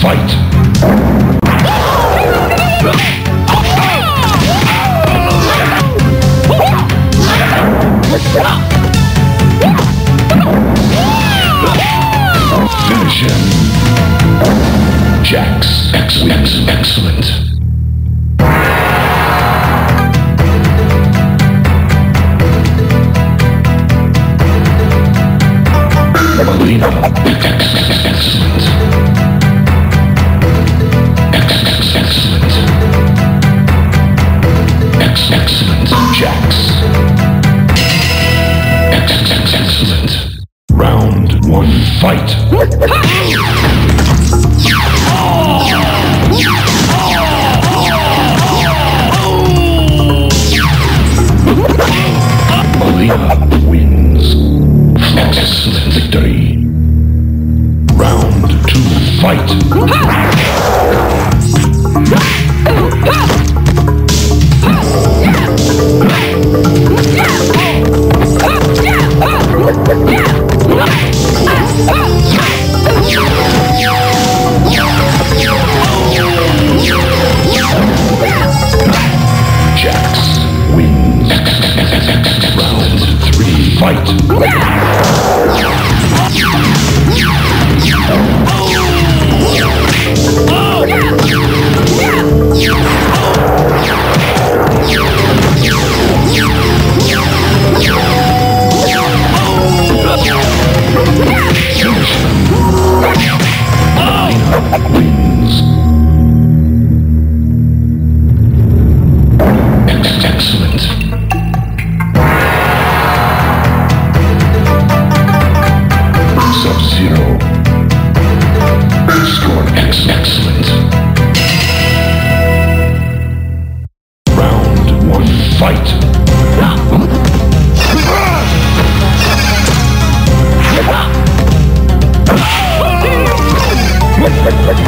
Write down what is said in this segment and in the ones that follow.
fight. Finish him. Jax. Excellent. Excellent. Molina. Ha! Fight. Let's go.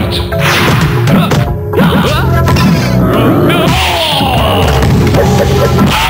fight. Oh!